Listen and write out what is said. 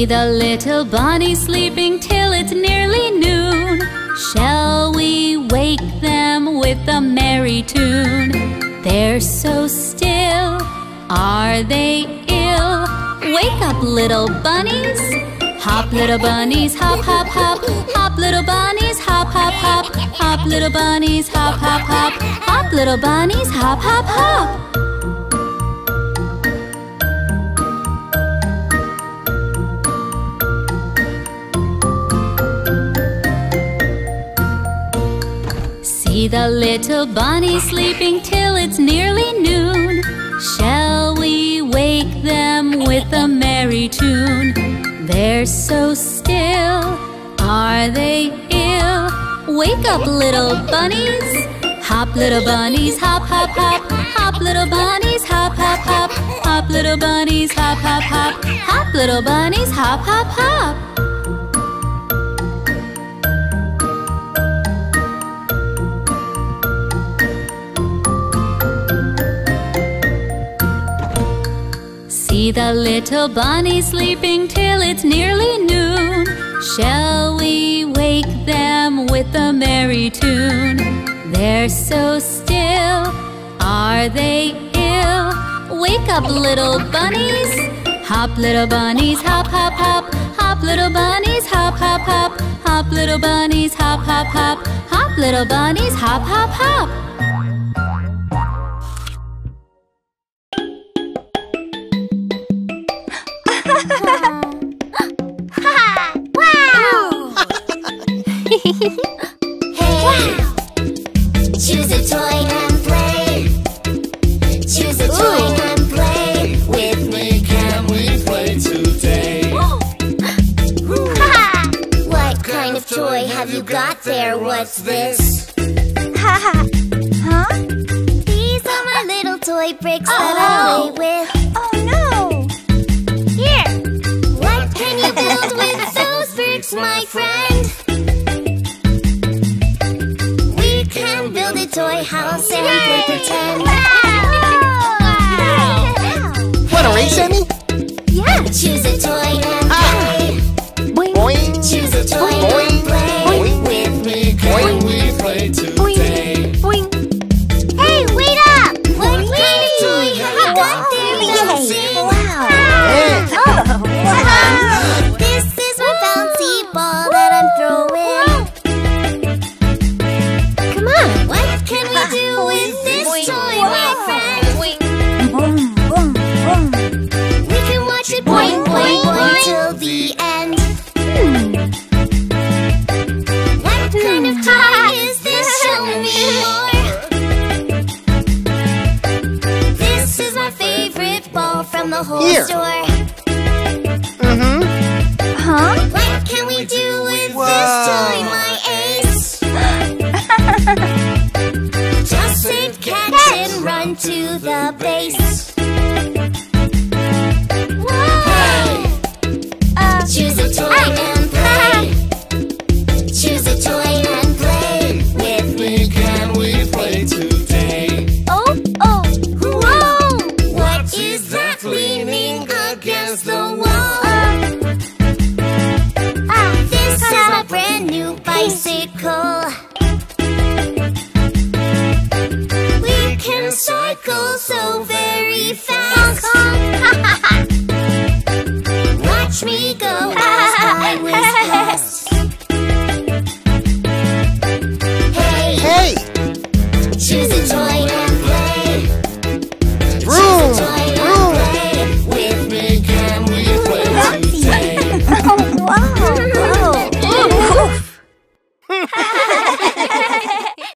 See the little bunny sleeping till it's nearly noon. Shall we wake them with a merry tune? They're so still, are they ill? Wake up, little bunnies! Hop, little bunnies, hop, hop, hop. Hop, little bunnies, hop, hop, hop. Hop, little bunnies, hop, hop, hop. Hop, little bunnies, hop, hop, hop. The little bunny sleeping till it's nearly noon. Shall we wake them with a merry tune? They're so still, are they ill? Wake up, little bunnies! Hop, little bunnies, hop, hop, hop. Hop, little bunnies, hop, hop, hop. Hop, little bunnies, hop, hop, hop. Hop, little bunnies, hop, hop, hop. The little bunny sleeping till it's nearly noon. Shall we wake them with a merry tune? They're so still, are they ill? Wake up, little bunnies! Hop, little bunnies, hop, hop, hop. Hop, little bunnies, hop, hop, hop. Hop, little bunnies, hop, hop, hop. Hop, little bunnies, hop, hop, hop. Toy and play! Choose a toy and play! With me can we play today? Ha ha! What kind of toy have you got there? What's this? Ha ha! Huh? These are my little toy bricks that I play oh. with. Oh no! My friend? We can build a toy house and play pretend. Wanna race, Sammy? Yeah! Choose a toy favorite ball from the whole Here. store. Mm-hmm. Huh? What can we do with Whoa. this toy, my ace? Just say catch and run to the base. no país.